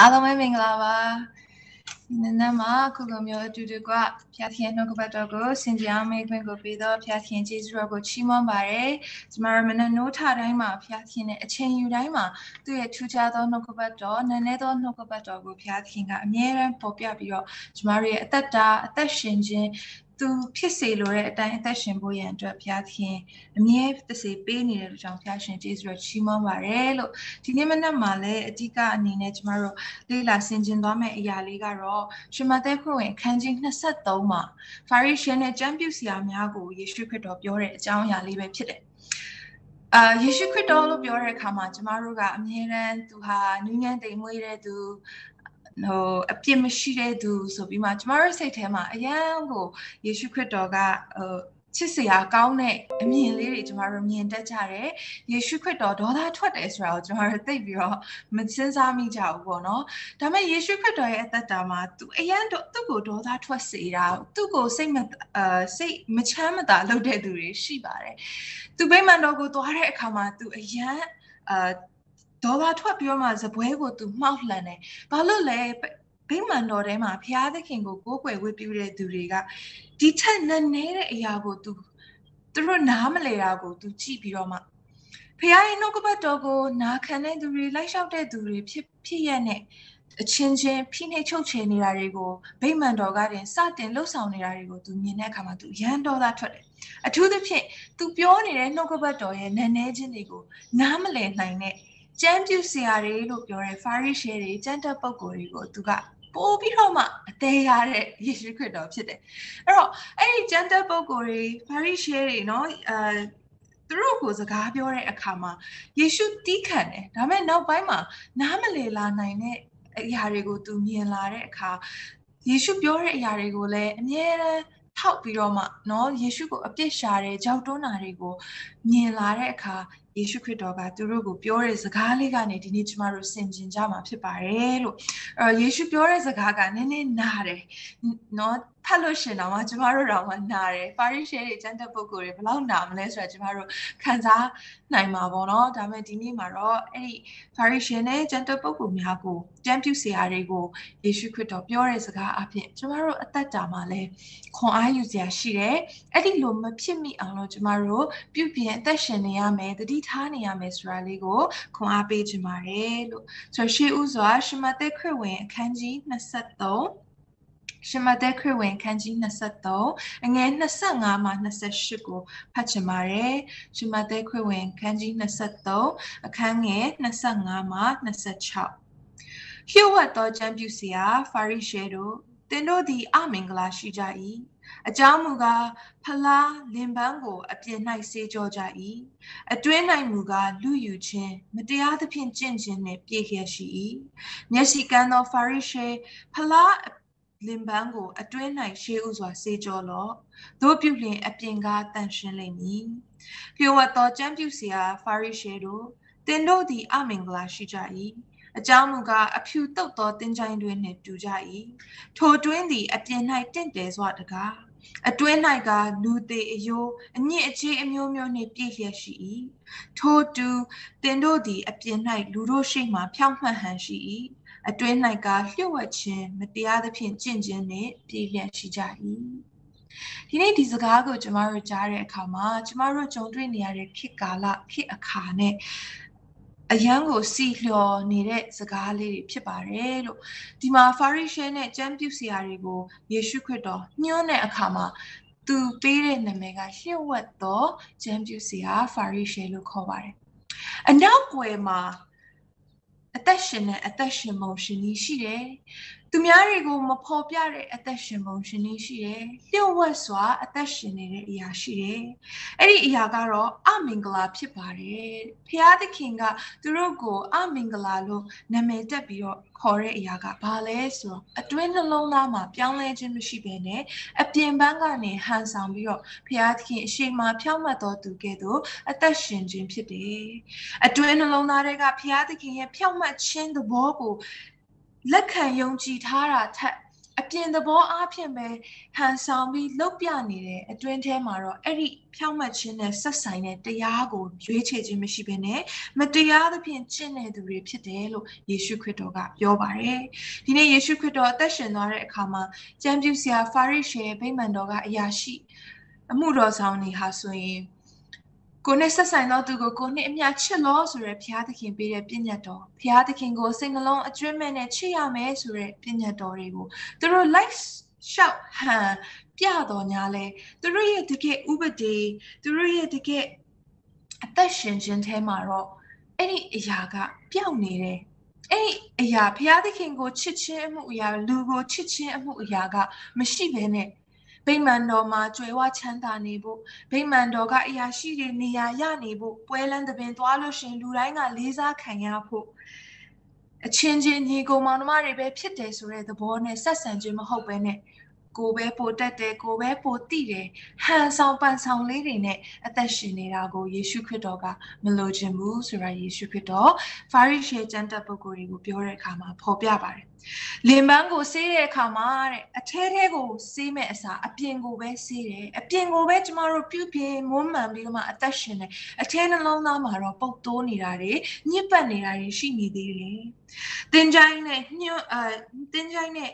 အားလုံးပဲမင်္ဂလာပါဒီနေ့မှာခုလိုမျိုးအတူတူကဖျားခင်နှုတ်ကပတ်တော်ကိုစင်ကြအောင်မေးခွင့်ကိုပြီးတော့ဖျားခင်ကျေးဇူးတော်ကိုချီးမွမ်းပါတယ်ကျမတို့မနက်နိုးထတိုင်းမှာဖျားခင်နဲ့အချိန်ယူတိုင်းမှာသူ့ရဲ့ထူးခြားသောနှုတ်ကပတ်တော်နည်းနည်းသောနှုတ်ကပတ်တော်ကိုဖျားခင်ကအမြဲတမ်းပေါ်ပြပြီးတော့ကျမတို့ရဲ့အသက်တာအသက်ရှင်ခြင်း သူဖြစ်စေလိုတဲ့အတိုင်းအသက်ရှင်ဖို့ရန်အတွက်ဘုရားခင်အမြဲတစေပေးနေတယ်လို့ကြောင့်ဘုရားရှင်ကျေးဇူးတော်ချီးမွမ်းပါတယ်လို့ဒီနေ့မနက်မှာလည်းအဓိကအနေနဲ့ကျမတို့လေ့လာဆင်ခြင်သွားမယ့်အရာလေးကတော့ရှမသက်ခွင့်ဝင်အခန်းကြီး23မှာဖာရိရှင်နဲ့ကျမ်းပြုဆရာများကိုယေရှုခရစ်တော်ပြောတဲ့အကြောင်းအရာလေးပဲဖြစ်တယ်အာယေရှုခရစ်တော်လို့ပြောတဲ့အခါမှာကျမတို့ကအမြဲတမ်းသူဟာနူးညံ့တိမ်မွေးတဲ့သူ ဟိုအပြစ်မရှိတဲ့သူဆိုပြီးမှကျမတို့စိတ်ထဲမှာအယံကိုယေရှုခရစ်တော်ကဟိုချစ်စရာကောင်းတဲ့အမြင်လေးတွေကျမတို့မြင်တတ်ကြတယ်။ယေရှုခရစ်တော်ဒေါသထွက်တယ်ဆိုတာကိုကျမတို့သိပြီးတော့မစဉ်းစားမိကြဘူးပေါ့နော်။ဒါပေမဲ့ယေရှုခရစ်တော်ရဲ့အသက်တာမှာသူအရန်သူ့ကိုဒေါသထွက်စေတာသူ့ကိုစိတ်မအာစိတ်မချမ်းမသာလုပ်တဲ့သူတွေရှိပါတယ်။သူဗိမာန်တော်ကိုသွားတဲ့အခါမှာသူအရန်အာ ဒေါသထွက်ပြီးတော့မှဇပွဲကိုသူမှောက်လှန်တယ်။ဘာလို့လဲဗိမာန်တော်ထဲမှာဘုရားသခင်ကိုကိုးကွယ်ဝတ်ပြုတဲ့သူတွေကဒီထက်နည်းနည်းတဲ့အရာကိုသူသူတို့နားမလဲတာကိုသူကြည့်ပြီးတော့မှဖခင်ရဲ့နှုတ်ကပတ်တော်ကိုနာခံတဲ့သူတွေလိုက်လျှောက်တဲ့သူတွေဖြစ်ဖြစ်ရတဲ့အချင်းချင်းဖိနှိပ်ချုပ်ချယ်နေတာတွေကိုဗိမာန်တော်ကတင်စတင်လှုပ်ဆောင်နေတာတွေကိုသူမြင်တဲ့အခါမှာသူရန်တော်သားထွက်တယ်အထူးသဖြင့်သူပြောနေတဲ့နှုတ်ကပတ်တော်ရဲ့နည်းနည်းချင်းတွေကိုနားမလည်နိုင်တဲ့ ကျမ်းပြုဆရာတွေလို့ပြောတဲ့ Pharisee တွေကျမ်းတက်ပုဂ္ဂိုလ်တွေကိုသူကပို့ပြီးတော့မှအသေးရတဲ့ယေရှုခရစ်တော်ဖြစ်တယ်အဲ့တော့အဲ့ဒီကျမ်းတက်ပုဂ္ဂိုလ်တွေ Pharisee တွေเนาะအဲသူတို့ကိုစကားပြောတဲ့အခါမှာယေရှုတီးခံတယ်ဒါပေမဲ့နောက်ပိုင်းမှာနားမလည်လာနိုင်တဲ့အရာတွေကိုသူမြင်လာတဲ့အခါယေရှုပြောတဲ့အရာတွေကိုလည်းအမြဲတမ်းထောက်ပြီးတော့မှเนาะယေရှုကိုအပြစ်ရှာတဲ့ကြောက်တွန်းတာတွေကိုမြင်လာတဲ့အခါ ယေရှုခရစ်တော်ကသူတို့ကိုပြောတဲ့စကားလေးကနေဒီနေ့ကျမတို့ဆင်ခြင်ကြမှာဖြစ်ပါတယ်လို့အဲယေရှုပြောတဲ့စကားကနည်းနည်းနားတယ်နော်ဖတ်လို့ရှင်တော့မှကျမတို့တော့မှနားတယ်ပါရိရှဲတွေကျမ်းတဲ့ပုဂ္ဂိုလ်တွေဘယ်လောက်နာမလဲဆိုတာကျမတို့ခံစားနိုင်မှာပေါ့နော်ဒါပေမဲ့ဒီနေ့မှာတော့အဲ့ဒီပါရိရှဲနဲ့ကျမ်းတဲ့ပုဂ္ဂိုလ်များကိုကျမ်းပြုဆရာတွေကိုယေရှုခရစ်တော်ပြောတဲ့စကားအဖြစ်ကျမတို့အသက်တာမှာလဲခွန်အားယူစရာရှိတယ်အဲ့ဒီလိုမဖြစ်မိအောင်လို့ကျမတို့ပြုပြင်အသက်ရှင်နေရမယ်တတိထားနေရမယ်ဆိုတာလေးကိုခွန်အားပေးချင်ပါတယ်လို့ဆိုတော့ရှေးဥစွာရှမသက်ခရစ်ဝင်အခန်းကြီး23ရှမသက်ခရစ်ဝင်ခန်းကြီး23အငယ်25မှ28ကိုဖတ်ချင်ပါတယ်ရှမသက်ခရစ်ဝင်ခန်းကြီး23အခန်းငယ်25မှ26လျှို့ဝှက်သောကျမ်းပြုစရာဖာရိရှဲတို့သင်တို့သည်အမင်္ဂလာရှိကြ၏ အကြောင်းမူကားဖလားလင်ပန်းကို အပြစ်၌စေကြောကြ၏အတွင်း၌မူကားလူယူခြင်းမတရားသဖြင့်ကျင့်ခြင်းနှင့်ပြည့်လျက်ရှိ၏မျက်စိကန်းသောဖာရိရှဲဖလားလင်ပန်းကို အတွင်း၌ရှေးဥစွာစေကြောလော့တို့ပြုလျင် အပြင်ကားတန်ရှင်းလိမ့်မည်လျှို့ဝှက်သောကျမ်းပြုစရာဖာရိရှဲတို့တင်တို့သည်အမင်္ဂလာရှိကြ၏ အကြောင်းမူကားအဖြူတုတ်သောတင်ကြိုင်တွင်နှင့်တူကြ၏ထိုတွင်းသည်အပြင်၌တင့်တယ်စွာတကားအတွင်း၌ကလူသေးအယိုးအညစ်အကြေးအမျိုးမျိုးနှင့်ပြည့်လျက်ရှိ၏ထိုတူတင်တို့သည်အပြင်၌လူတို့ရှိမှဖြောင့်မှတ်ဟန်ရှိ၏အတွင်း၌ကလျှို့ဝှက်ခြင်းမတရားသဖြင့်ကျင့်ခြင်းနှင့်ပြည့်လျက်ရှိကြ၏ဒီနေ့ဒီစကားကိုကျမတို့ကြားတဲ့အခါမှာကျမတို့ကြုံတွေ့နေရတဲ့ခေတ်ကာလခေတ်အခါနဲ့ အယံကိုစီလျော်နေတဲ့စကားလေးတွေဖြစ်ပါတယ်လို့ဒီမှာဖာရိရှဲနဲ့ကျမ်းပြုဆရာတွေကိုယေရှုခရစ်တော်ညွှန်းတဲ့အခါမှာသူပေးတဲ့နာမည်ကလျှို့ဝှက်သောကျမ်းပြုဆရာဖာရိရှဲလို့ခေါ်ပါတယ်အနောက်ွယ်မှာအသက်ရှင်တဲ့အသက်ရှင်မှုရှင်ကြီးရှိတယ် သူများတွေကိုမဖော်ပြတဲ့အသက်ရှင်ပုံရှင်လေးရှိတယ်။လျှို့ဝှက်စွာအသက်ရှင်နေတဲ့အရာရှိတယ်။အဲ့ဒီအရာကတော့အမင်္ဂလာဖြစ်ပါတယ်။ဖျားသခင်ကသူတို့ကိုအမင်္ဂလာလို့နာမည်တက်ပြီးတော့ခေါ်တဲ့အရာကဘာလဲဆိုတော့အတွင်းနှလုံးသားမှာပြောင်းလဲခြင်းမရှိဘဲနဲ့အပြင်ပန်းကနေဟန်ဆောင်ပြီးတော့ဖျားသခင်အရှိန်မှဖြောင့်မတ်တော်သူကဲ့သို့အသက်ရှင်ခြင်းဖြစ်တယ်။အတွင်းနှလုံးသားတွေကဖျားသခင်ရဲ့ဖြောင့်မတ်ခြင်းသဘောကို လက်ခံယုံကြည်ထားတာထက်အပြင်သဘောအားဖြင့်ပဲဟန်ဆောင်ပြီးလှုပ်ပြနေတဲ့အတွင်းထဲမှာတော့အဲ့ဒီဖြောင့်မတ်ခြင်းနဲ့ဆက်ဆိုင်တဲ့တရားကိုရွေးချယ်ခြင်းမရှိဘဲနဲ့မတရားသဖြင့်ကျင့်တဲ့သူတွေဖြစ်တယ်လို့ယေရှုခရစ်တော်ကပြောပါတယ်။ဒီနေ့ယေရှုခရစ်တော်အသက်ရှင်သွားတဲ့အခါမှာကျမ်းပြုဆရာဖာရိရှဲဗိမာန်တော်ကအရာရှိအမှုတော်ဆောင်နေဟာဆိုရင် ကိုနဲ့ဆက်ဆိုင်သောသူကိုကိုနဲ့အမြချစ်လို့ဆိုရယ်ဘုရားသခင်ပေးတဲ့ပြည့်ညတ်တော်ဘုရားသခင်ကိုစိတ်နှလုံးအကျွမ်းမဲ့နဲ့ချစ်ရမယ်ဆိုရယ်ပြည့်ညတ်တော်တွေကိုသူတို့ life ရှောက်ဟန်ပြတော်ညာလဲသူတို့ရဲ့တကယ်ဥပဒေသူတို့ရဲ့တကယ်အသက်ရှင်ခြင်းထဲမှာတော့အဲ့ဒီအရာကပျောက်နေတယ်အဲ့ဒီအရာဘုရားသခင်ကိုချစ်ခြင်းအမှုအရာလူကိုချစ်ခြင်းအမှုအရာကမရှိဘဲနဲ့ ဗိမာန်တော်မှာကြွယ်ဝချမ်းသာနေဖို့ဗိမာန်တော်ကအရာရှိတွေနေရာရနေဖို့ပွဲလန်းသဘင်သွားလို့ရှင်လူတိုင်းကလေးစားခံရဖို့အချင်းချင်းညီကိုမောင်နှမတွေပဲဖြစ်တယ်ဆိုတဲ့သဘောနဲ့ဆက်ဆံခြင်းမဟုတ်ပဲနဲ့ ကိုပဲပိုတက်တယ်ကိုပဲပိုတိတယ်ဟန်ဆောင်ပန်ဆောင်လေးတွေနဲ့အသက်ရှင်နေတာကိုယေရှုခရစ်တော်ကမလိုချင်ဘူးဆိုတာယေရှုခရစ်တော်ဖာရိရှဲကျမ်းတပ်ပုဂ္ဂိုလ်တွေကိုပြောတဲ့အခါမှာဖော်ပြပါတယ်လင်ပန်းကိုဆေးတဲ့အခါမှာတဲ့အထဲထဲကိုဆေးမဲ့အစားအပြင်ကိုပဲဆေးတယ်အပြင်ကိုပဲကျမတို့ပြုပြင်မွမ်းမံပြီးတော့မှအသက်ရှင်တယ်အထဲနှလုံးသားမှာတော့ပုတ်တိုးနေတာတွေညစ်ပတ်နေတာတွေရှိနေသေးတယ်တင်ကြိုင်းနဲ့ညွတ်အဲတင်ကြိုင်းနဲ့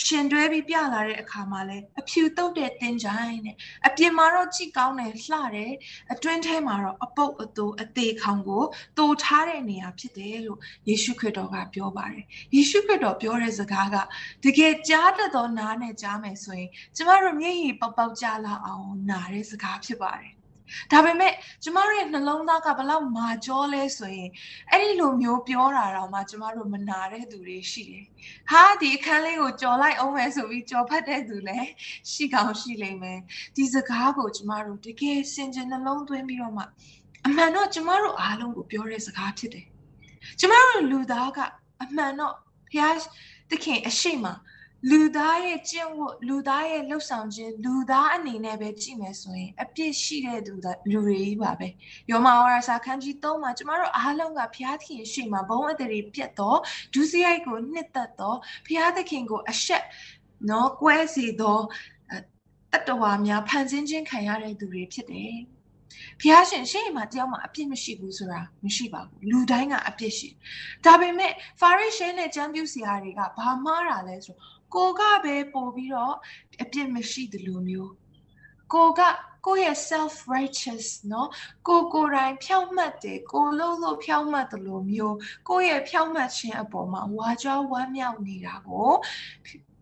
ရှင်တွဲပြီးပြလာတဲ့အခါမှာလဲအဖြူတုတ်တဲ့တင်းကြိုင်းနဲ့အပြင်မှာတော့ကြည့်ကောင်းတယ်လှတယ်အတွင်းထဲမှာတော့အပုတ်အတူအသေးခေါင်ကိုတိုးထားတဲ့နေရာဖြစ်တယ်လို့ယေရှုခရစ်တော်ကပြောပါတယ်ယေရှုခရစ်တော်ပြောတဲ့စကားကတကယ်ကြားတတ်သောနားနဲ့ကြားမယ်ဆိုရင်ကျမတို့မျက်ရည်ပေါက်ပေါက်ကြားလာအောင်နားတဲ့စကားဖြစ်ပါတယ် ဒါပေမဲ့ကျမတို့ရဲ့နှလုံးသားကဘလောက်မာကြောလဲဆိုရင်အဲ့ဒီလိုမျိုးပြောတာတော့မှကျမတို့မနာတဲ့သူတွေရှိတယ်။ဟာဒီအခန်းလေးကိုကြော်လိုက်အောင်မယ်ဆိုပြီးကြော်ဖတ်တဲ့သူလည်းရှိကောင်းရှိလိမ့်မယ်။ဒီစကားကိုကျမတို့တကယ်စင်ကြယ်နှလုံးသွင်းပြီးတော့မှအမှန်တော့ကျမတို့အားလုံးကိုပြောတဲ့စကားဖြစ်တယ်။ကျမတို့လူသားကအမှန်တော့ဘုရားသခင်အရှိမ လူသားရဲ့ကျင့်ဝတ်လူသားရဲ့လှုပ်ဆောင်ခြင်းလူသားအနေနဲ့ပဲကြည့်မယ်ဆိုရင်အပြစ်ရှိတဲ့သူလူတွေကြီးပါပဲယောမဝါရစာခန်းကြီး3မှာကျမတို့အားလုံးကဘုရားသခင်ရှိမှဘုံအတရီပြတ်တော့ဒုစရိုက်ကိုနှစ်သက်တော့ဘုရားသခင်ကိုအဆက်နော်ကွဲစီတော့တတဝါများဖန်ဆင်းခြင်းခံရတဲ့သူတွေဖြစ်တယ်ဘုရားရှင်ရှေ့မှာတယောက်မှအပြစ်မရှိဘူးဆိုတာမရှိပါဘူးလူတိုင်းကအပြစ်ရှိဒါပေမဲ့ဖာရိရှဲနဲ့ကျမ်းပြုဆရာတွေကဘာမှားတာလဲဆို ကိုကပဲပို့ပြီးတော့အပြစ်မရှိတယ်လို့မျိုးကိုကကိုရဲ့ self righteous เนาะကိုကိုယ်တိုင်ဖြောင့်မတ်တယ်ကိုလို့လို့ဖြောင့်မတ်တယ်လို့မျိုးကိုရဲ့ဖြောင့်မတ်ခြင်းအပေါ်မှာဝါကြွားဝမ်းမြောက်နေတာကို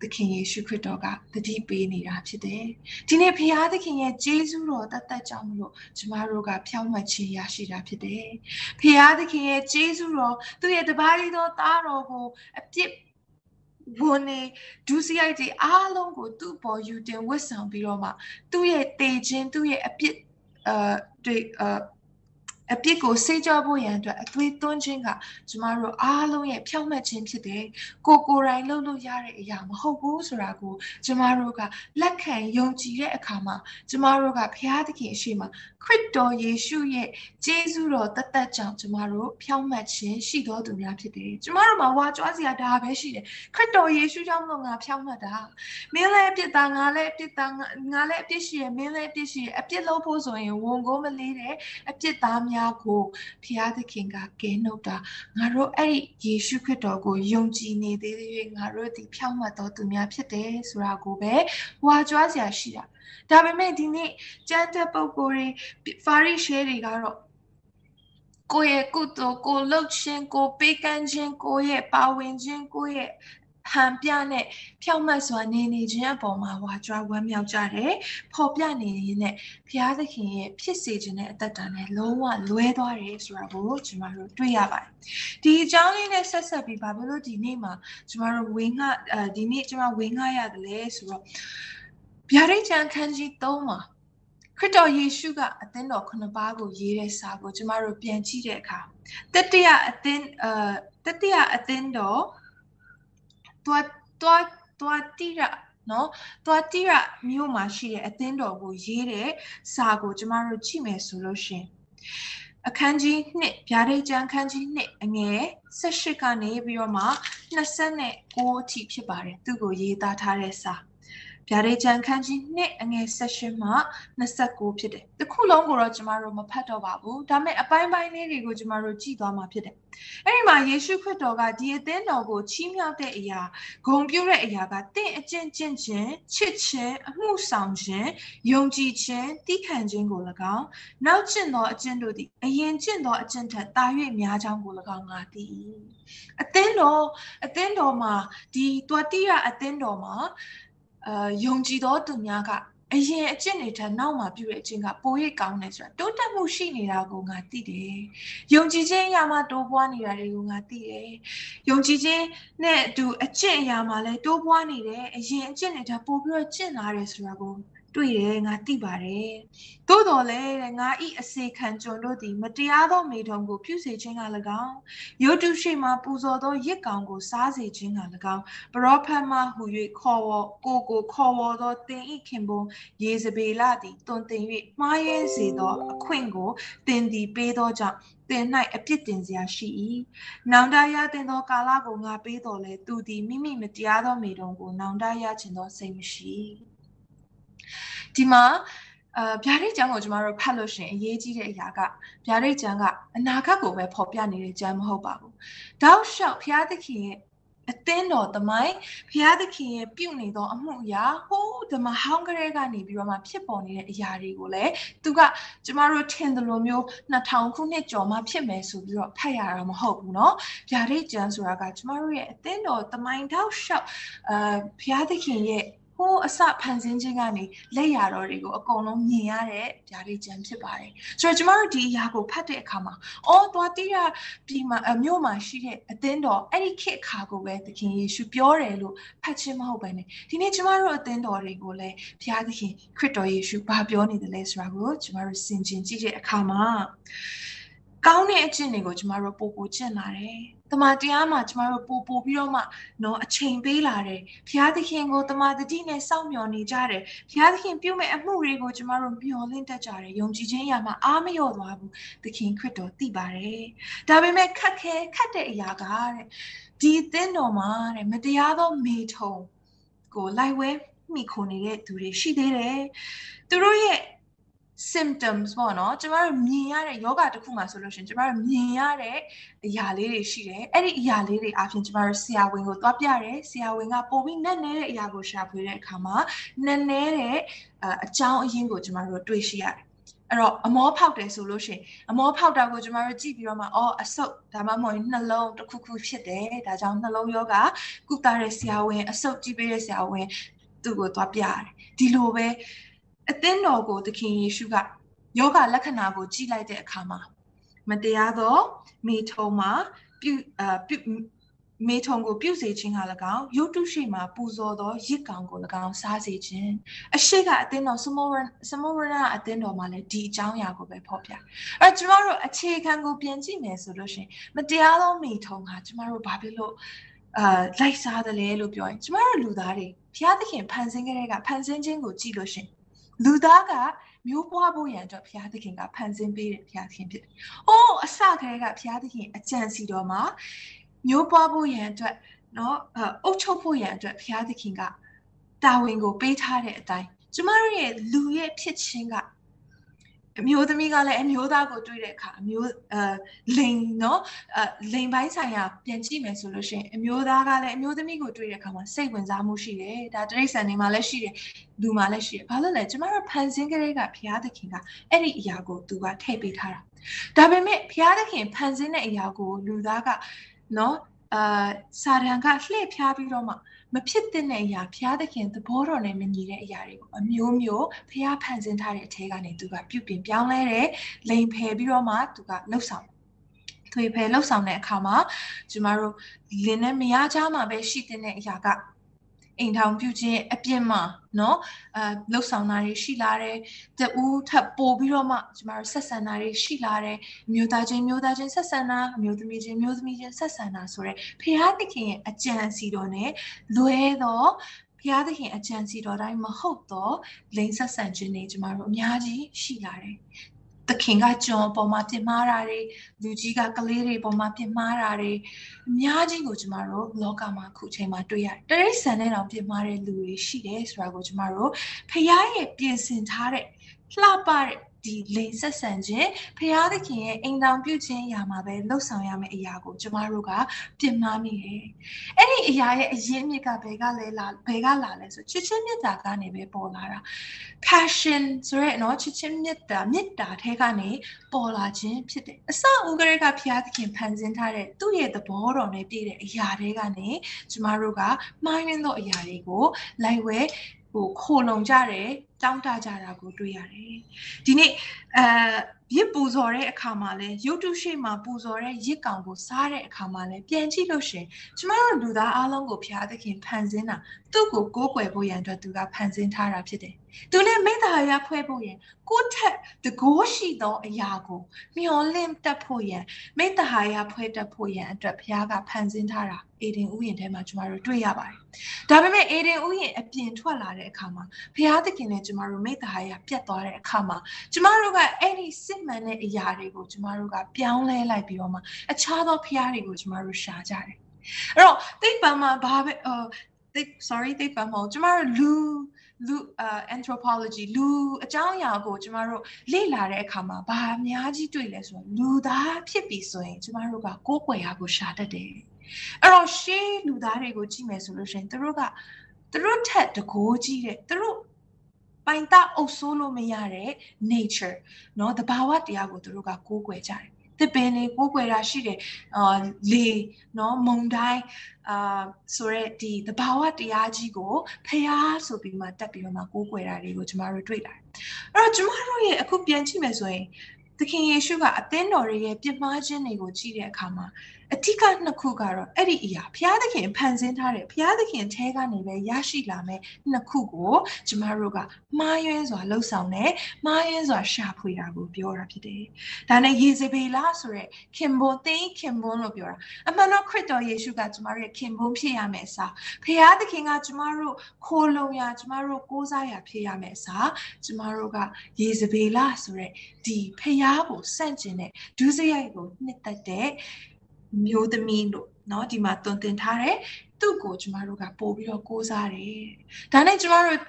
သခင်ယေရှုခရစ်တော်ကတတိပေးနေတာဖြစ်တယ်။ဒီနေ့ဖခင်သခင်ရဲ့ဂျေဇုတော်တသက်ကြောင့်မလို့ကျမတို့ကဖြောင့်မတ်ခြင်းရရှိတာဖြစ်တယ်။ဖခင်သခင်ရဲ့ဂျေဇုတော်သူ့ရဲ့တပါးလေးသောသားတော်ကိုအပြစ် ဝန်နေဒုစရိုက်တွေအားလုံးကိုသူ့ပေါ်ယူတင်ဝတ်ဆောင်ပြီးတော့မှသူ့ရဲ့တေခြင်းသူ့ရဲ့အပြစ်အာတွေအာ အပြစ်ကိုစေးကြောဖို့ရန်အတွက်အသွေးသွင်းခြင်းကကျမတို့အားလုံးရဲ့ဖြောင့်မတ်ခြင်းဖြစ်တယ်။ကိုကိုယ်တိုင်လုပ်လို့ရတဲ့အရာမဟုတ်ဘူးဆိုတာကိုကျမတို့ကလက်ခံယုံကြည်တဲ့အခါမှာကျမတို့ကဘုရားသခင်အရှိမခရစ်တော်ယေရှုရဲ့ကျေးဇူးတော်တသက်ကြောင့်ကျမတို့ဖြောင့်မတ်ခြင်းရှိတော်သူများဖြစ်တယ်။ကျမတို့မှာဝါကြွားစရာဒါပဲရှိတယ်။ခရစ်တော်ယေရှုကြောင့်မလို့ငါဖြောင့်မတ်တာ။မင်းလည်းအပြစ်သားငါလည်းအပြစ်သားငါလည်းအပြစ်ရှိရမင်းလည်းအပြစ်ရှိရအပြစ်လုပ်ဖို့ဆိုရင်ဝန်ကိုမလေးတဲ့အပြစ်သားများများကိုဖျားသခင်ကကဲနှုတ်တာငါတို့အဲ့ဒီယေရှုခရစ်တော်ကိုယုံကြည်နေသေးသေးငါတို့ဒီဖြောင့်မတ်တော်သူများဖြစ်တယ်ဆိုတာကိုပဲဝါကြွားစရာရှိတာဒါပေမဲ့ဒီနေ့ကျမ်းတဲ့ပုဂ္ဂိုလ်တွေဖာရိရှဲတွေကတော့ကိုယ့်ရဲ့ကုသိုလ်ကိုလှုပ်ခြင်းကိုပေးကမ်းခြင်းကိုယ့်ရဲ့ပါဝင်ခြင်းကိုယ့်ရဲ့ ဟန်ပြနဲ့ဖြောက်မှတ်စွာနေနေခြင်းအပေါ်မှာဝါကြွားဝမ်းမြောက်ကြတယ်။ဖော်ပြနေရင်းနဲ့ဘုရားသခင်ရဲ့ဖြစ်စေခြင်းတဲ့အသက်တာနဲ့လုံးဝလွဲသွားတယ်ဆိုတာကိုကျွန်တော်တို့တွေ့ရပါတယ်။ဒီအကြောင်းလေးနဲ့ဆက်ဆက်ပြီးဘာဖြစ်လို့ဒီနေ့မှာကျွန်တော်တို့ဝင်းငှအဲဒီနေ့ကျွန်တော်ဝင်းငှရတယ်လဲဆိုတော့ဗျာဒိတ်ချန်ခန်းကြီး3မှာခရစ်တော်ယေရှုကအသင်းတော်ခုနှစ်ပါးကိုရေးတဲ့စာကိုကျမတို့ပြန်ကြည့်တဲ့အခါတတိယအသင်းအဲတတိယအသင်းတော် သွားသွားသွားတိရနော်သွားတိရမြို့မှာရှိတဲ့အသင်းတော်ကိုရေးတဲ့စာကိုကျမတို့ကြည့်မယ်ဆိုလို့ရှင်အခန်းကြီး2ဗျာဒိတ်ကျမ်းခန်းကြီး2အငယ်18ကနေပြီးတော့မှ29အထိဖြစ်ပါတယ်သူ့ကိုရေးသားထားတဲ့စာ ဗျာဒိတ်ချန်ခန်းကြီး2အငယ်16မှ29ဖြစ်တယ်။တခုလုံးကိုတော့ကျမတို့မဖတ်တော့ပါဘူး။ဒါပေမဲ့အပိုင်းပိုင်းလေးတွေကိုကျမတို့ကြည့်သွားမှာဖြစ်တယ်။အဲဒီမှာယေရှုခရစ်တော်ကဒီအသင်းတော်ကိုချီးမြှောက်တဲ့အရာဂုဏ်ပြုတဲ့အရာကတင့်အကျင့်ကျင့်ခြင်းချစ်ခြင်းအမှုဆောင်ခြင်းယုံကြည်ခြင်းတိခံခြင်းကို၎င်းနောက်ကျင့်သောအကျင့်တို့သည်အရင်ကျင့်သောအကျင့်ထက်တာ၍များကြောင်းကို၎င်းငါသိ၏။အသင်းတော်အသင်းတော်မှာဒီတွတိယအသင်းတော်မှာ အာယုံကြည်သောသူများကအရင်အကျင့်တွေထက်နောက်မှာပြုတဲ့အကျင့်ကပိုရိပ်ကောင်းတယ်ဆိုတာတိုးတက်မှုရှိနေတာကိုငါသိတယ်။ယုံကြည်ခြင်းအရာမှာတိုးပွားနေတာတွေကိုငါသိတယ်။ယုံကြည်ခြင်းနဲ့အတူအကျင့်အရာမှာလည်းတိုးပွားနေတယ်။အရင်အကျင့်တွေထက်ပိုပြီးတော့ကျင့်လာတယ်ဆိုတာကို တွေ့တယ်ငါသိပါတယ်သို့တော်လည်းငါဤအစေခံကျွန်တို့သည် မတရားသောမိထုံကို ပြုစေခြင်းက၎င်းယုတ်တုရှိမှပူဇော်သောရစ်ကောင်ကိုစားစေခြင်းက၎င်းပရောဖက်မှဟူ၍ခေါ်ဝေါ်ကိုကိုခေါ်ဝေါ်သောတင်ဤခင်ပွန်ယေဇဗေလသည်တွင်တင်၍မှားယဲစေသောအခွင့်ကိုတင်သည်ပေးသောကြောင့်တင်၌အပြစ်တင်စရာရှိ၏။နောင်တရတင်သောကာလကိုငါပေးတော်လဲသူသည်မိမိမတရားသောမိတုံကိုနောင်တရခြင်းသောစိတ်မရှိ။ ဒီမှာအာဗျာဒိတ်ကျမ်းကိုကျမတို့ဖတ်လို့ရှင်အရေးကြီးတဲ့အရာကဗျာဒိတ်ကျမ်းကအနာဂတ်ကိုပဲဖော်ပြနေတဲ့ကျမ်းမဟုတ်ပါဘူး။တောက်လျှောက်ဘုရားသခင်ရဲ့အသင်းတော်တမိုင်းဘုရားသခင်ရဲ့ပြုနေသောအမှုအရာဟိုးဓမ္မဟောင်းကလေးကနေပြီးတော့မှဖြစ်ပေါ်နေတဲ့အရာတွေကိုလည်းသူကကျမတို့ထင်တယ်လို့မျိုး2000ခုနှစ်ကျော်မှဖြစ်မယ်ဆိုပြီးတော့ဖတ်ရတာမဟုတ်ဘူးเนาะဗျာဒိတ်ကျမ်းဆိုတာကကျမတို့ရဲ့အသင်းတော်တမိုင်းတောက်လျှောက်အာဘုရားသခင်ရဲ့ ဟိုးအစဖန်ဆင်းခြင်းကနေလက်ရတော်တွေကိုအကုန်လုံးမြင်ရတဲ့ဗျာဒိတ်ကျမ်းဖြစ်ပါတယ်ဆိုတော့ကျမတို့ဒီအရာကိုဖတ်တဲ့အခါမှာအော်သွားတိရပြည်မှာအမျိုးမှာရှိတဲ့အသင်းတော်အဲ့ဒီခေတ်အခါကိုပဲသခင်ယေရှုပြောတယ်လို့ဖတ်ခြင်းမဟုတ်ပဲねဒီနေ့ကျမတို့အသင်းတော်တွေကိုလည်းဘုရားသခင်ခရစ်တော်ယေရှုဘာပြောနေတယ်လဲဆိုတာကိုကျမတို့ဆင်ခြင်ကြည့်တဲ့အခါမှာကောင်းတဲ့အကျင့်တွေကိုကျမတို့ပို့ပို့ကျင့်လာတယ် တမန်တရားမှာကျမတို့ပို့ပို့ပြီးတော့မှနော်အချိန်ပေးလာတယ်ဘုရားသခင်ကိုတမန်တတိနဲ့စောင့်မျှော်နေကြတယ်ဘုရားသခင်ပြုမဲ့အမှုတွေကိုကျမတို့မျှော်လင့်တတ်ကြတယ်ယုံကြည်ခြင်းအရာမှာအားမလျော့သွားဘူးသခင်ခရစ်တော်သိပါတယ်ဒါပေမဲ့ခက်ခဲခက်တဲ့အရာကတဲ့ဒီအသင်းတော်မှာတဲ့မတရားသောမေထုံကိုလိုက်ဝဲမိခိုနေတဲ့သူတွေရှိသေးတယ်သူတို့ရဲ့ symptoms ပေါ့နော်ကျမတို့မြင်ရတဲ့ယောဂတစ်ခုမှဆိုလို့ရှိရင်ကျမတို့မြင်ရတဲ့အရာလေးတွေရှိတယ်အဲ့ဒီအရာလေးတွေအပြင်ကျမတို့ဆရာဝန်ကိုသွားပြတယ်ဆရာဝန်ကပို့ပြီးနက်နဲတဲ့အရာကိုရှာဖွေတဲ့အခါမှာနက်နဲတဲ့အကြောင်းအရင်းကိုကျမတို့တွေ့ရှိရတယ်အဲ့တော့အမောဖောက်တယ်ဆိုလို့ရှိရင်အမောဖောက်တာကိုကျမတို့ကြည့်ပြီးတော့မှအော်အဆုပ်ဒါမှမဟုတ်နှလုံးတစ်ခုခုဖြစ်တယ်ဒါကြောင့်နှလုံးယောဂကုသတဲ့ဆရာဝန်အဆုပ်ကြည့်ပေးတဲ့ဆရာဝန်သူ့ကိုသွားပြရတယ်ဒီလိုပဲ အသင်းတော်ကိုသခင်ယေရှုကယောဂလက္ခဏာကိုကြည့်လိုက်တဲ့အခါမှာမတရားသောမိထုံမှာပြုအပြုမေထုံကိုပြုစေခြင်းက၎င်းရုတ်တုရှိမှာပူဇော်သောရစ်ကောင်ကို၎င်းစားစေခြင်းအရှိကအသင်းတော်စမောရစမောရနာအသင်းတော်မှာလည်းဒီအကြောင်းအရာကိုပဲဖော်ပြအဲကျမတို့အခြေခံကိုပြန်ကြည့်မယ်ဆိုလို့ရှိရင်မတရားသောမေထုံကကျမတို့ဘာဖြစ်လို့အာလိုက်စားတယ်လဲလို့ပြောရင်ကျမတို့လူသားတွေဘုရားသခင်ဖန်ဆင်းခဲ့တဲ့ကဖန်ဆင်းခြင်းကိုကြည့်လို့ရှိရင် လူသားကမျိုးပွားဖို့ရန်အတွက်ဘုရားသခင်ကဖန်ဆင်းပေးတဲ့ဘုရားသခင်ဖြစ်တယ်။အိုးအစကတည်းကဘုရားသခင်အကြံစီတော်မှာမျိုးပွားဖို့ရန်အတွက်နော်အုပ်ချုပ်ဖို့ရန်အတွက်ဘုရားသခင်ကတာဝန်ကိုပေးထားတဲ့အတိုင်းကျမတို့ရဲ့လူရဲ့ဖြစ်ခြင်းက အမျိုးသမီးကလည်းအမျိုးသားကိုတွေ့တဲ့အခါအမျိုးအဲလိန်နော်အဲလိန်ပိုင်းဆိုင်ရာပြန်ကြည့်မယ်ဆိုလို့ရှိရင်အမျိုးသားကလည်းအမျိုးသမီးကိုတွေ့တဲ့အခါမှာစိတ်ဝင်စားမှုရှိတယ်ဒါတရိษံနေမှာလည်းရှိတယ်လူမှာလည်းရှိတယ်ဘာလို့လဲကျမတို့ဖန်ဆင်းကလေးကဘုရားသခင်ကအဲ့ဒီအရာကိုသူကထည့်ပေးထားတာဒါပေမဲ့ဘုရားသခင်ဖန်ဆင်းတဲ့အရာကိုလူသားကနော်အာစာရန်ကလှည့်ဖြားပြီးတော့မှ မဖြစ်တဲ့အရာဘုရားသခင်သဘောတော်နဲ့မညီတဲ့အရာတွေကိုအမျိုးမျိုးဘုရားဖန်ဆင်းထားတဲ့အထဲကနေသူကပြုပြင်ပြောင်းလဲတယ်လိန်ဖယ်ပြီးတော့မှသူကလှုပ်ဆောင်သွေဖယ်လှုပ်ဆောင်တဲ့အခါမှာကျမတို့လင်းနဲ့မရကြမှာပဲရှိတဲ့အရာက အိမ်ထောင်ပြုခြင်းအပြစ်မှာเนาะအဲလှုပ်ဆောင်တာတွေရှိလာတယ်တူးထပ်ပို့ပြီးတော့မှကျမတို့ဆက်ဆံတာတွေရှိလာတယ်မျိုးသားချင်းမျိုးသားချင်းဆက်ဆံတာမျိုးသမီးချင်းမျိုးသမီးချင်းဆက်ဆံတာဆိုရဲဖခင်သခင်ရဲ့အကြံစီတော်နဲ့လွဲသောဘုရားသခင်အကြံစီတော်တိုင်းမဟုတ်တော့လိန်ဆက်ဆံခြင်းတွေကျမတို့အများကြီးရှိလာတယ်။ တသခင်ကကျွန်အပေါ်မှာပြင်မာတာတွေလူကြီးကကလေးတွေပေါ်မှာပြင်မာတာတွေအများကြီးကိုကျမတို့လောကမှာခုချိန်မှာတွေ့ရတယ်တရိษံနဲ့တောင်ပြင်မာတဲ့လူတွေရှိတယ်ဆိုတာကိုကျမတို့ဖခင်ရဲ့ပြင်ဆင်ထားတဲ့လှပတဲ့ ဒီလိန်ဆက်ဆံခြင်းဖရာသခင်ရဲ့အိမ်တော်ပြုခြင်းအရာမှာပဲလှုပ်ဆောင်ရမယ့်အရာကိုကျမတို့ကပြင်မာမိတယ်။အဲ့ဒီအရာရဲ့အရင်းမြစ်ကဘယ်ကလဲလာဘယ်ကလာလဲဆိုချစ်ချင်းမြတ်တာကနေပဲပေါ်လာတာ။ passion ဆိုရဲနော်ချစ်ချင်းမြတ်တာမြတ်တာထဲကနေပေါ်လာခြင်းဖြစ်တယ်။အစဦးကလေးကဖရာသခင်ဖန်ဆင်းထားတဲ့သူ့ရဲ့သဘောတော်နဲ့ပြည့်တဲ့အရာတွေကနေကျမတို့ကမှားယွင်းသောအရာတွေကိုလိုက်ဝဲ ဟိုခိုလုံကြတယ်တောင်းတကြတာကိုတွေ့ရတယ်ဒီနေ့အဲရစ်ပူဇော်တဲ့အခါမှာလဲရုပ်တုရှိမှပူဇော်တဲ့ရစ်ကောင်ကိုစားတဲ့အခါမှာလဲပြန်ကြည့်လို့ရှင်ကျမတို့လူသားအလုံးကိုဘုရားသခင်ဖန်ဆင်းတာသူ့ကိုကိုးကွယ်ဖို့ရန်အတွက်သူကဖန်ဆင်းထားတာဖြစ်တယ် သူနဲ့မိသားရဖွဲ့ဖို့ရန်ကိုထက်တကိုးရှိသောအရာကိုမျောလင့်တက်ဖို့ရန်မိသားရဖွဲ့တက်ဖို့ရန်အတွက်ဘုရားကဖန်ဆင်းထားတာအေဒင်ဥယျာဉ်ထဲမှာကျမတို့တွေ့ရပါတယ်ဒါပေမဲ့အေဒင်ဥယျာဉ်အပြင်ထွက်လာတဲ့အခါမှာဘုရားသခင်နဲ့ကျမတို့မိသားရပြတ်သွားတဲ့အခါမှာကျမတို့ကအဲ့ဒီစစ်မှန်တဲ့အရာတွေကိုကျမတို့ကပြောင်းလဲလိုက်ပြီးတော့မှအခြားသောဘုရားတွေကိုကျမတို့ရှာကြတယ်အဲ့တော့သိပ္ပံမှာဘာပဲဟိုသိ sorry သိပ္ပံမဟုတ်ကျမတို့လူ လူအ anthropology လူအကြောင်းအရာကိုကျမတို့လေ့လာတဲ့အခါမှာဘာအများကြီးတွေ့လဲဆိုတော့လူသားဖြစ်ပြီဆိုရင်ကျမတို့ကကိုယ်ွယ်ရာကိုရှာတတ်တယ်အဲ့တော့ရှေးလူသားတွေကိုကြည့်မယ်ဆိုလို့ရှိရင်သူတို့ကသူတို့ထက်တကိုးကြီးတဲ့သူတို့ပိုင်တအုပ်ဆိုးလို့မရတဲ့ nature เนาะတဘာဝတရားကိုသူတို့ကကိုးကွယ်ကြတယ် တစ်ပင်လေးကိုးကွယ်တာရှိတယ်အာလေနော်မုံတိုင်းအာဆိုရဲဒီတဘာဝတရားကြီးကိုဖျားဆိုပြီးမှတက်ပြီးတော့မှကိုးကွယ်တာတွေကိုကျမတို့တွေ့လာတယ်အဲ့တော့ကျမတို့ရဲ့အခုပြန်ကြည့်မယ်ဆိုရင်သခင်ယေရှုကအသင်းတော်ရဲ့ပြစ်မှားခြင်းတွေကိုကြည့်တဲ့အခါမှာ အထက်ကနှစ်ခုကတော့အဲ့ဒီအရာဘုရားသခင်ဖန်ဆင်းထားတဲ့ဘုရားသခင်ထဲကနေပဲရရှိလာမဲ့နှစ်ခုကိုကျမတို့ကမှားယွင်းစွာလှုပ်ဆောင်တဲ့မှားယွင်းစွာရှာဖွေတာကိုပြောတာဖြစ်တယ်။ဒါနဲ့ယေဇဗေလဆိုတဲ့ခင်ဘွန်သိခင်ဘွန်လို့ပြောတာအမှန်တော့ခရစ်တော်ယေရှုကကျမတို့ရဲ့ခင်ဘွန်ဖြစ်ရမယ်အစားဘုရားသခင်ကကျမတို့ခိုးလုံရကျမတို့ကိုးစားရဖြစ်ရမယ်အစားကျမတို့ကယေဇဗေလဆိုတဲ့ဒီဖျားကိုစန့်ကျင်တဲ့ဒုစရိုက်ကိုနှစ်သက်တဲ့ မျိုးသမီးလို့เนาะဒီမှာတွင်တင်ထားတယ်သူ့ကိုကျမတို့ကပို့ပြီးတော့ကိုးစားတယ်ဒါနဲ့ကျမတို့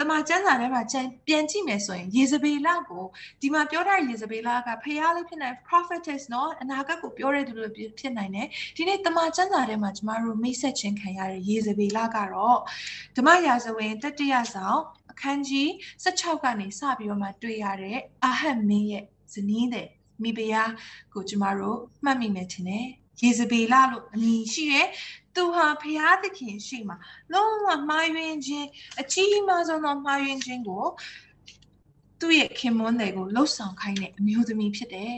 တမန်ကျမ်းစာထဲမှာပြန်ကြည့်မယ်ဆိုရင်ယေဇဗေလကိုဒီမှာပြောထားတဲ့ယေဇဗေလကဖျားလေးဖြစ်နိုင် prophetess เนาะအနာဂတ်ကိုပြောတဲ့သူလိုဖြစ်နိုင်တယ်ဒီနေ့တမန်ကျမ်းစာထဲမှာကျမတို့မိတ်ဆက်ခြင်းခံရတဲ့ယေဇဗေလကတော့ဓမ္မရာဇဝင်တတိယဆောင်အခန်းကြီး16ကနေစပြီးတော့မှတွေ့ရတဲ့အာဟတ်မင်းရဲ့ဇနီးတဲ့မိဖုရားကိုကျမတို့မှတ်မိမယ်ထင်တယ် ယေဇဗေလလို့အမည်ရှိတယ်သူဟာဖျားသခင်ရှိမှာလုံးဝမှားယွင်းခြင်းအကြီးမားဆုံးသောမှားယွင်းခြင်းကိုသူ့ရဲ့ခင်မွန်းတွေကိုလှုပ်ဆောင်ခိုင်းတဲ့အမျိုးသမီးဖြစ်တယ်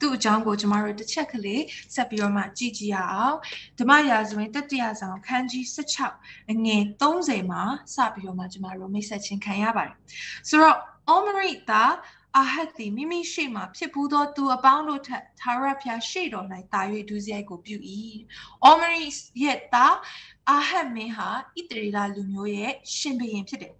သူ့အကြောင်းကိုကျမတို့တစ်ချက်ကလေးဆက်ပြီးတော့မှကြည့်ကြည့်ရအောင်ဓမ္မရာဇဝင်တတိယဆောင်ခန်းကြီး16အငယ်30မှာစပြီးတော့မှကျမတို့မိတ်ဆက်ချင်းခံရပါတယ်ဆိုတော့အောမရိတာ အာဟတ်သည်မိမိရှိမှဖြစ်ဘူးသောသူအပေါင်းတို့ထက်သာရဖျားရှိတော်၌တာ၍ဒုစရိုက်ကိုပြု၏။အောမရိရဲ့သားအာဟတ်မင်းဟာဣတရီလာလူမျိုးရဲ့ရှင်ဘုရင်ဖြစ်တယ်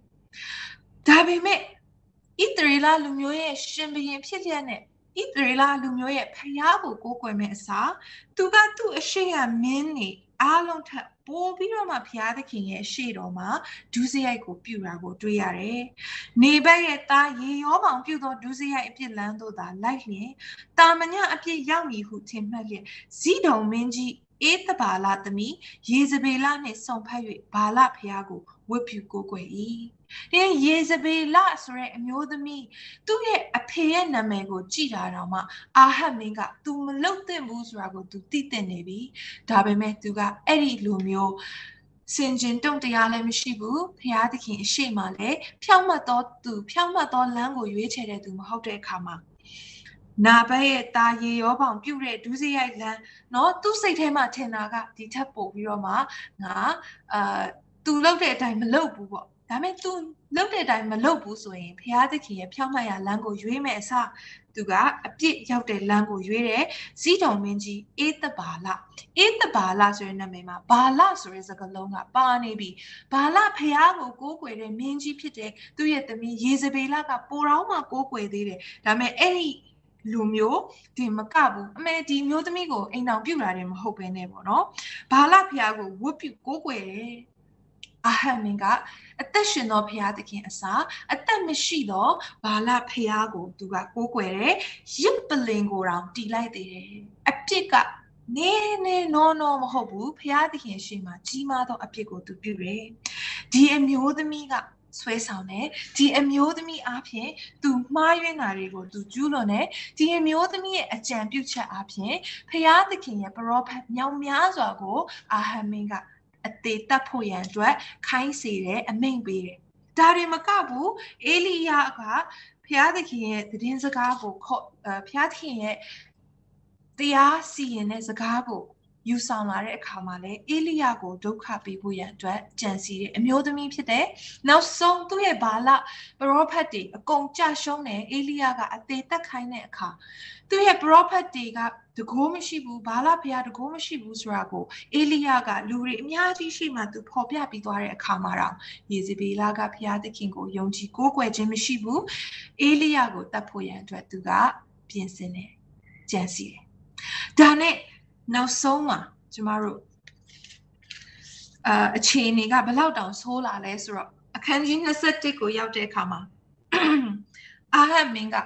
။ဒါပေမဲ့ဣတရီလာလူမျိုးရဲ့ရှင်ဘုရင်ဖြစ်တဲ့နဲ့ဣသရေလလူမျိုးရဲ့ဖျားကိုကိုးကွယ်မဲ့အစားသူကသူ့အရှိရမင်းနေအားလုံးထက်ပိုပြီးတော့မှဘုရားသခင်ရဲ့ရှေ့တော်မှာဒုစရိုက်ကိုပြုတာကိုတွေ့ရတယ်။နေဘက်ရဲ့သားရေရောပေါင်ပြုသောဒုစရိုက်အပြစ်လန်းတို့သာလိုက်လျင်တာမညအပြစ်ရောက်မည်ဟုထင်မှတ်လျက်ဇိဒုံမင်းကြီး အေးတဘာလသမီးယေဇဗေလနှင့်ဆုံဖက်၍ဘာလဖျားကိုဝတ်ပြုကိုးကွယ်၏ဒီယေဇဗေလဆိုတဲ့အမျိုးသမီးသူ့ရဲ့အဖေရဲ့နာမည်ကိုကြည်တာတော့မှအာဟတ်မင်းက तू မလုတ်သင့်ဘူးဆိုတာကို तू သိသိနေပြီဒါပေမဲ့ तू ကအဲ့ဒီလူမျိုးစင်ကျင်တုံတရားလည်းမရှိဘူးဖျားသခင်အရှိမလည်းဖြောင့်မတ်သောသူဖြောင့်မတ်သောလမ်းကိုရွေးချယ်တဲ့သူမဟုတ်တဲ့အခါမှာ နာဘက်ရဲ့တာရေရောပေါင်ပြုတ်တဲ့ဒုစရိုက်လန်းเนาะသူ့စိတ်ထဲမှာထင်တာကဒီထက်ပိုပြီးတော့မှငါအာသူလုပ်တဲ့အတိုင်းမလုပ်ဘူးပေါ့ဒါပေမဲ့ तू လုပ်တဲ့အတိုင်းမလုပ်ဘူးဆိုရင်ဘုရားသခင်ရဲ့ဖြောင့်မတ်ရာလမ်းကိုရွေးမဲ့အစား သူကအပြစ်ရောက်တဲ့လမ်းကိုရွေးတယ်ဇီးတော်မင်းကြီးအေးတဘာလအေးတဘာလဆိုတဲ့နာမည်မှာဘာလဆိုတဲ့စကားလုံးကပါနေပြီဘာလဖះကိုကိုးကွယ်တဲ့မင်းကြီးဖြစ်တဲ့သူ့ရဲ့သမီးယေဇဗေလကပိုတော်မှကိုးကွယ်သေးတယ်ဒါပေမဲ့အဲ့ဒီ လူမျိုးဒီမကဘူးအမေဒီမျိုးသမီးကိုအိမ်အောင်ပြုတ်လာတယ်မဟုတ်ဘဲနဲ့ပေါ့နော်ဘာလဖះကိုဝတ်ပြုတ်ကိုးကွယ်တယ်အာဟမင်ကအသက်ရှင်သောဖရာသခင်အစာအသက်မရှိသောဘာလဖရာကိုသူကကိုးကွယ်တယ်ရစ်ပလင်ကိုတောင်တီလိုက်သေးတယ်အပြစ်ကနေနေနော်နော်မဟုတ်ဘူးဖရာသခင်ရှေ့မှာကြီးမားသောအပြစ်ကိုသူပြုတယ်ဒီအမျိုးသမီးက ဆွဲဆောင်တယ်ဒီအမျိုးသမီးအားဖြင့်သူမှားယွင်းတာတွေကိုသူကျူးလွန်တယ်ဒီအမျိုးသမီးရဲ့အကြံပြုချက်အားဖြင့်ဖရာသခင်ရဲ့ပရောဖက်မြောင်များစွာကို အာဟမင်ကအသေးတတ်ဖို့ရန်အတွက်ခိုင်းစေတယ်အမိန့်ပေးတယ်ဒါတွေမကဘူးအေလိယကဖျားသခင်ရဲ့သတင်းစကားကိုခေါ်ဖျားသခင်ရဲ့တရားစီရင်တဲ့စကားကို ယူဆောင်လာတဲ့အခါမှာလည်းအေလိယကိုဒုက္ခပေးဖို့ရန်အတွက်ကြံစီတယ်အမျိုးသမီးဖြစ်တဲ့နောက်ဆုံးသူ့ရဲ့ဘာလပရောဖက်တွေအကုန်ကြရှုံးတယ်အေလိယကအသေးသက်ခိုင်းတဲ့အခါသူ့ရဲ့ prophet တွေကတကိုးမရှိဘူးဘာလဖရားတကိုးမရှိဘူးဆိုတာကိုအေလိယကလူတွေအများကြီးရှိမှသူဖော်ပြပြီးသွားတဲ့အခါမှာတော့ယေဇဗေလကဖရားသခင်ကိုယုံကြည်ကိုးကွယ်ခြင်းမရှိဘူးအေလိယကိုတတ်ဖို့ရန်အတွက်သူကပြင်ဆင်တယ်ကြံစီတယ်ဒါနဲ့ နောက်ဆုံးမှာကျမတို့အာအခြေအနေကဘယ်လောက်တောင်ဆိုးလာလဲဆိုတော့အခန်းကြီး21ကိုရောက်တဲ့အခါမှာအာဟတ်မင်းက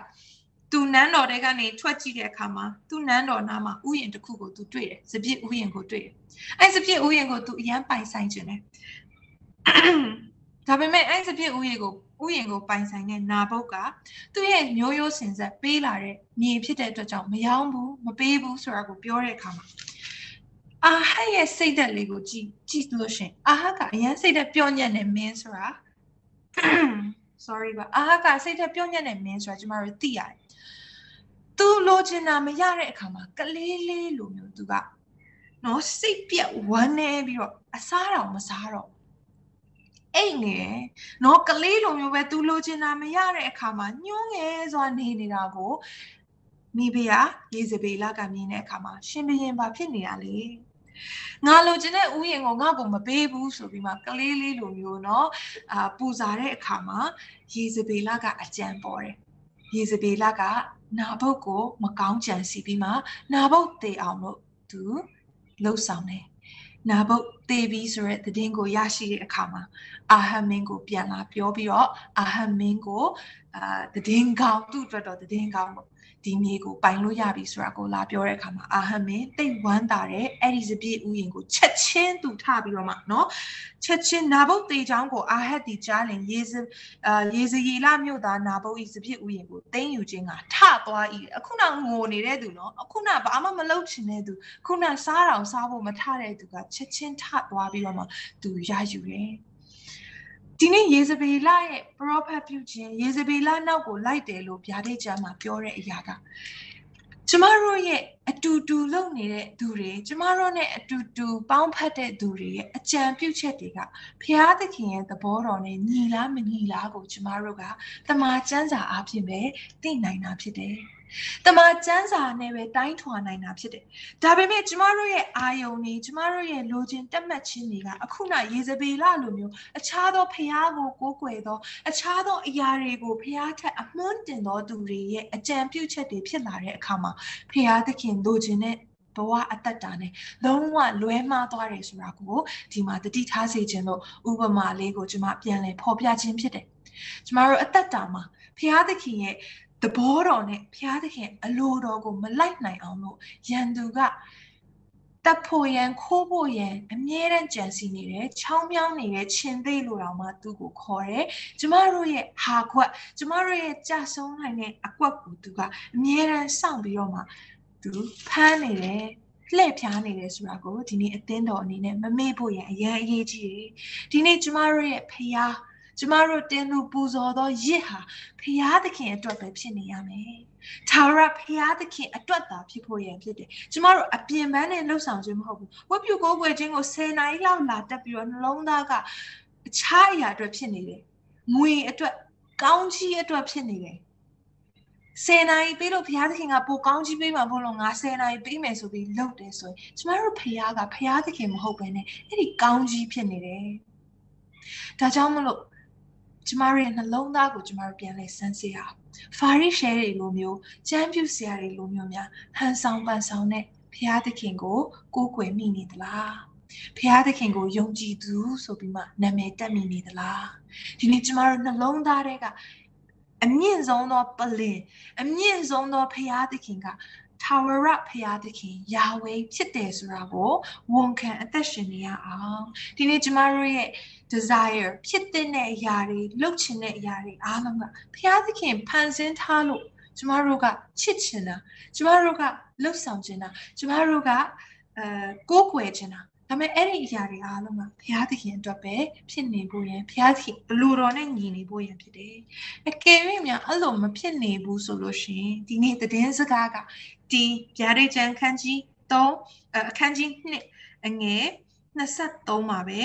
သူနန်းတော်တွေကနေထွက်ကြည့်တဲ့အခါမှာသူနန်းတော်နားမှာဥယျာဉ်တစ်ခုကိုသူတွေ့တယ်စပြစ်ဥယျာဉ်ကိုတွေ့တယ်အဲစပြစ်ဥယျာဉ်ကိုသူအရန်ပိုင်ဆိုင်ခြင်းတယ် ဒါပေမဲ့အဲစပြစ်ဥယျာဉ်ကိုဥယျာဉ်ကိုပိုင်ဆိုင်တဲ့နာဘုတ်ကသူ့ရဲ့မျိုးရိုးစင်ဆက်ပေးလာတဲ့မြေဖြစ်တဲ့အတွက်ကြောင့်မယောင်းဘူးမပေးဘူးဆိုတာကိုပြောတဲ့အခါမှာအာဟရဲ့စိတ်သက်လေးကိုကြည့်ကြည့်လို့ရှင်အာဟကအရန်စိတ်သက်ပြောညံ့နေမင်းဆိုတာ sorry ပါအာဟကစိတ်သက်ပြောညံ့နေမင်းဆိုတာကျမတို့သိရတယ်သူလိုချင်တာမရတဲ့အခါမှာကလေးလေးလိုမျိုးသူကနော်စိတ်ပြက်ဝမ်းနေပြီးတော့အစားတော်မစားတော့ အိတ်နေနော်ကလေးလိုမျိုးပဲသူလိုချင်တာမရတဲ့အခါမှာညှိုးငယ်စွာနေနေတာကိုမိဖုရားယေဇဗေလကမြင်တဲ့အခါမှာရှင်ဘုရင်ဘာဖြစ်နေရလဲငါလိုချင်တဲ့ဥယျာဉ်ကိုငါ့ကိုမပေးဘူးဆိုပြီးမှကလေးလေးလိုမျိုးเนาะအာပူဇာတဲ့အခါမှာယေဇဗေလကအကြံပေါ်တယ်ယေဇဗေလကနာဘုတ်ကိုမကောင်းကြံစီပြီးမှနာဘုတ်တေအောင်လို့သူလှုပ်ဆောင်တယ် နာဘုတ်တေပြီးဆိုတဲ့သတင်းကိုရရှိတဲ့အခါမှာအာဟမင်းကိုပြန်လာပြောပြီးတော့အာဟမင်းကိုအာသတင်းကောင်းသူ့အတွက်တော့သတင်းကောင်းပေါ့ ဒီမြေကိုပိုင်လို့ရပြီဆိုတာကိုလာပြောတဲ့အခါမှာအာဟမ်မေတိတ်ဝမ်းသာတဲ့အဲ့ဒီစပြည့်ဥယျင်ကိုချက်ချင်းသူထပြီးတော့မှနော်ချက်ချင်းနာဘုတ်တေချောင်းကိုအာဟက်ဒီကြားလင်ရေစအာရေစရီလာမြို့သားနာဘုတ်ဤစပြည့်ဥယျင်ကိုသိမ်းယူခြင်းကထသွားဤအခုနငိုနေတဲ့သူနော်အခုနဘာမှမလုပ်ချင်တဲ့သူခုနစားတောင်စားဖို့မထတဲ့သူကချက်ချင်းထသွားပြီးတော့မှသူရယူတယ် ဒီနေ့ယေဇဗေလရဲ့ prophet ပြုခြင်းယေဇဗေလနောက်ကိုလိုက်တယ်လို့ဗျာဒိတ်ကျမ်းမှာပြောတဲ့အရာကကျမတို့ရဲ့အတူတူလုပ်နေတဲ့သူတွေကျမတို့နဲ့အတူတူပေါင်းဖက်တဲ့သူတွေရဲ့အကြံပြုချက်တွေကဘုရားသခင်ရဲ့သဘောတော်နဲ့ညီလားမညီလားကိုကျမတို့ကတမန်ကျမ်းစာအဖြစ်ပဲသိနိုင်တာဖြစ်တယ်။ တမန်ကျမ်းစာနဲ့ပဲတိုင်းထွာနိုင်တာဖြစ်တယ်။ဒါပေမဲ့ကျမတို့ရဲ့အာယုန်တွေကျမတို့ရဲ့လိုချင်တက်မှတ်ခြင်းတွေကအခုနရေစပေလလိုမျိုးအခြားသောဖျားကိုကိုးကွယ်သောအခြားသောအရာတွေကိုဖျားထက်အမွှန်းတင်သောသူတွေရဲ့အကြံပြုချက်တွေဖြစ်လာတဲ့အခါမှာဖျားသခင်လိုချင်တဲ့ဘဝအတ္တတာနဲ့လုံးဝလွဲမှားသွားတယ်ဆိုတာကိုဒီမှာတတိထားစေခြင်းလို့ဥပမာလေးကိုကျွန်မပြန်လည်ဖော်ပြခြင်းဖြစ်တယ်။ကျမတို့အတ္တတာမှာဖျားသခင်ရဲ့ သဘောတော်နဲ့ဘုရားသခင်အလိုတော်ကိုမလိုက်နိုင်အောင်လို့ယန်သူကတပ်ဖို့ရန်ခိုးဖို့ရန်အမြဲတမ်းကြံစီနေတယ်ချောင်းမြောင်းနေတဲ့ရှင်သေးလိုတော်မှသူ့ကိုခေါ်တယ်ကျမတို့ရဲ့ဟာခွက်ကျမတို့ရဲ့ကြဆုံးနိုင်တဲ့အကွက်ကိုသူကအမြဲတမ်းစောင့်ပြီးတော့မှသူဖမ်းနေတယ်လှည့်ဖြားနေတယ်ဆိုတာကိုဒီနေ့အသင်းတော်အနေနဲ့မမေ့ဖို့ရန်အရန်အရေးကြီးတယ်ဒီနေ့ကျမတို့ရဲ့ဖခင် ကျမတို့တင်းသူပူဇော်သောရစ်ဟာဖရာသခင်အတွက်ပဲဖြစ်နေရမယ်။ထာဝရဖရာသခင်အတွက်သာဖြစ်ဖို့ရန်ဖြစ်တယ်။ကျမတို့အပြင်ပန်းနဲ့လှုပ်ဆောင်ခြင်းမဟုတ်ဘူး။ဝတ်ပြုကိုးကွယ်ခြင်းကို10နာရီလောက်လာတက်ပြီးတော့နှလုံးသားကအခြားအရာအတွက်ဖြစ်နေတယ်။ငွေအတွက်ကောင်းချီးအတွက်ဖြစ်နေတယ်။10နာရီပေးလို့ဘုရားသခင်ကပိုကောင်းကြီးပေးမှာမို့လို့ငါ10နာရီပေးမယ်ဆိုပြီးလုပ်တယ်ဆိုရင်ကျမတို့ဘုရားကဘုရားသခင်မဟုတ်ဘဲနဲ့အဲ့ဒီကောင်းကြီးဖြစ်နေတယ်ဒါကြောင့်မလို့ ကျမတို့ရဲ့နှလုံးသားကိုကျမတို့ပြန်လဲစမ်းစစ်ရအောင်ဖာရိရှဲတွေလိုမျိုးကျမ်းပြုဆရာတွေလိုမျိုးများဟန်ဆောင်ပန်ဆောင်တဲ့ဘုရားသခင်ကိုကိုးကွယ်မိနေသလားဘုရားသခင်ကိုယုံကြည်သူဆိုပြီးမှနာမည်တက်မိနေသလားဒီနေ့ကျမတို့နှလုံးသားထဲကအမြင့်ဆုံးသောပလင်အမြင့်ဆုံးသောဘုရားသခင်ကထာဝရဘုရားသခင်ယာဝေဖြစ်တယ်ဆိုတာကိုဝန်ခံအသက်ရှင်နေရအောင်ဒီနေ့ကျမတို့ရဲ့ desire ဖြစ်တဲ့အရာတွေလုပ်ချင်တဲ့အရာတွေအားလုံးကဘုရားသခင်ဖန်ဆင်းထားလို့ကျမတို့ကချစ်ချင်တာကျမတို့ကလှုပ်ဆောင်ချင်တာကျမတို့ကအဲကိုးကွယ်ချင်တာဒါပေမဲ့အဲ့ဒီအရာတွေအားလုံးကဘုရားသခင်အတွက်ပဲဖြစ်နေဖို့ရန်ဘုရားသခင်အလိုတော်နဲ့ညီနေဖို့ရန်ဖြစ်တယ်။အကယ်၍များအဲ့လိုမဖြစ်နေဘူးဆိုလို့ရှိရင်ဒီနေ့သတင်းစကားကဒီဗျာဒိတ်ချန်ခန်းကြီး3အခန်းကြီး2အငယ် 23မှာပဲ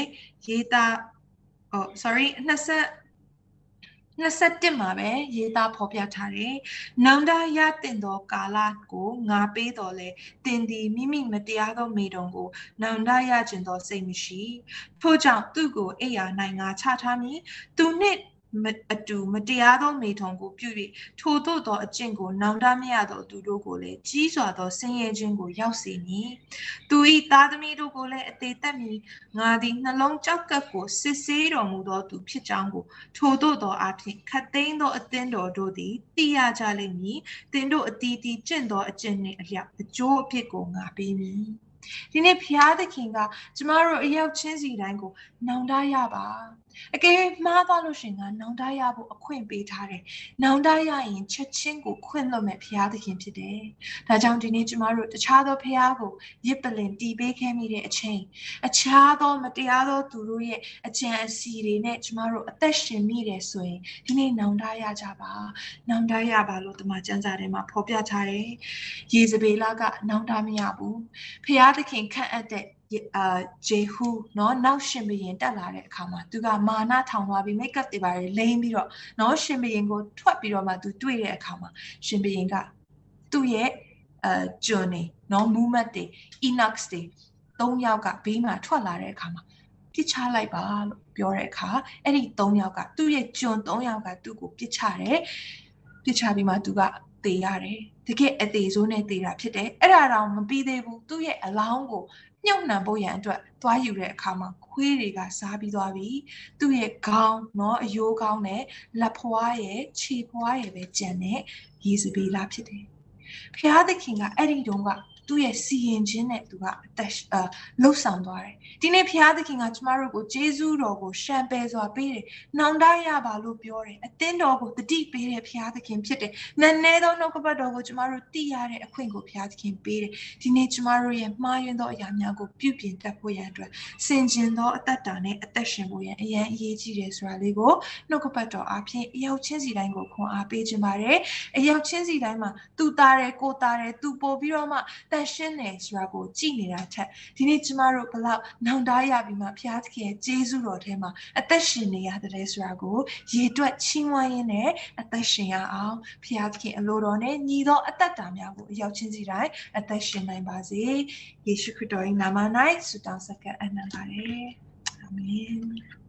ရေးသားဟော sorry 20 21မှာပဲရေးသားဖော်ပြထားတယ်။နောင်တရတင်သောကာလကိုငါပေးတော်လဲတင်သည်မိမိမတရားသောမိတုံကိုနောင်တရခြင်းသောစိတ်မရှိ။ထို့ကြောင့်သူ့ကိုအိယာနိုင်ငါချထားမည်။သူနှင့် အတူမတရားသောမိထုံကိုပြု၍ထိုသို့သောအကျင့်ကိုနောင်တမရသောသူတို့ကိုလည်းကြီးစွာသောဆင်းရဲခြင်းကိုရောက်စေမည်သူ၏သားသမီးတို့ကိုလည်းအသေးသက်မည်ငါသည်နှလုံးကြောက်ကပ်ကိုစစ်ဆေးတော်မူသောသူဖြစ်ကြောင်းကိုထိုသို့သောအဖြစ်ခတ်သိမ်းသောအသင်းတော်တို့သည်သိရကြလိမ့်မည်တင်တို့အတီးတီးကျင့်သောအကျင့်နှင့်အလျောက်အကျိုးအဖြစ်ကိုငါပေးမည်ဒီနေ့ဘုရားသခင်ကကျမတို့အရောက်ချင်းစီတိုင်းကို နောင်တရပါအကယ်မှားသွားလို့ရှင်ကနောင်တရဖို့အခွင့်ပေးထားတယ်။နောင်တရရင်ချက်ချင်းကိုခွင့်လွတ်မဲ့ဘုရားသခင်ဖြစ်တယ်။ဒါကြောင့်ဒီနေ့ကျမတို့တခြားသောဘုရားကိုရစ်ပလင်တီးပေးခဲ့မိတဲ့အချိန်အခြားသောမတရားသောသူတို့ရဲ့အကြံအစီတွေနဲ့ကျမတို့အသက်ရှင်မိတယ်ဆိုရင်ဒီနေ့နောင်တရကြပါ။နောင်တရပါလို့တမန်ကျမ်းစာထဲမှာဖော်ပြထားတယ်။ယေဇဗေလကနောင်တမရဘူး။ဘုရားသခင်ခန့်အပ်တဲ့ အာဂျေဟုနော်နောက်ရှင်ဘရင်တက်လာတဲ့အခါမှာသူကမာနထောင်သွားပြီးမိတ်ကပ်တွေပါလိမ့်ပြီးတော့နော်ရှင်ဘရင်ကိုထွက်ပြီးတော့မှသူတွေ့တဲ့အခါမှာရှင်ဘရင်ကသူ့ရဲ့အာဂျွန်နေနော်မူမတ်တွေ inox တွေသုံးယောက်ကဘေးမှာထွက်လာတဲ့အခါမှာပြစ်ချလိုက်ပါလို့ပြောတဲ့အခါအဲ့ဒီသုံးယောက်ကသူ့ရဲ့ဂျွန်သုံးယောက်ကသူ့ကိုပြစ်ချတယ်ပြစ်ချပြီးမှသူကသေရတယ်တကယ်အသေးဆိုးနဲ့သေတာဖြစ်တယ်အဲ့ဒါတော့မပြီးသေးဘူးသူ့ရဲ့အလောင်းကို မြုပ်နှံဖို့ရန်အတွက်သွားယူတဲ့အခါမှာခွေးတွေကစားပြီးသွားပြီသူ့ရဲ့ခေါင်းเนาะအယိုးခေါင်းနဲ့လက်ဖွားရဲ့ခြေဖွားရဲ့ပဲကြံတဲ့ရေစပီလာဖြစ်တယ် ဖျားသခင်ကအဲ့ဒီတုန်းကသူ့ရဲ့စီရင်ခြင်းနဲ့သူကအသက်အလှုပ်ဆောင်သွားတယ်ဒီနေ့ဘုရားသခင်ကကျမတို့ကိုဂျေဇုတော်ကိုရှံပယ်စွာပေးတယ်နှောင်တရပါလို့ပြောတယ်အသင်းတော်ကိုတတိပေးတဲ့ဘုရားသခင်ဖြစ်တယ်နည်းနည်းသောနှုတ်ကပတ်တော်ကိုကျမတို့သိရတဲ့အခွင့်ကိုဘုရားသခင်ပေးတယ်ဒီနေ့ကျမတို့ရဲ့မှားယွင်းသောအရာများကိုပြုပြင်တတ်ဖို့ရန်အတွက်စင်ကြင်သောအသက်တာနဲ့အသက်ရှင်ဖို့ရန်အရန်အရေးကြီးတယ်ဆိုတာလေးကိုနှုတ်ကပတ်တော်အပြင်အရောက်ချင်းစီတိုင်းကိုခွန်အားပေးခြင်းပါတယ်အရောက်ချင်းစီတိုင်းမှာသူသားတယ်ကိုသားတယ်သူပို့ပြီးတော့မှတန်ရှင်းတယ်ဆိုတာကိုကြည်နေတာထက်ဒီနေ့ကျမတို့ဘလောက်နောင်တရပြီးမှဘုရားသခင်ရဲ့ကျေးဇူးတော်ထဲမှာအသက်ရှင်နေရတယ်ဆိုတာကိုရေတွက်ချီးမွမ်းရင်းနဲ့အသက်ရှင်ရအောင်ဘုရားသခင်အလိုတော်နဲ့ညီသောအသက်တာများကိုအရောက်ချင်းစီတိုင်းအသက်ရှင်နိုင်ပါစေယေရှုခရစ်တော်၏နာမ၌ဆုတောင်းဆက်ကပ်အနံ့ပါတယ်အာမင်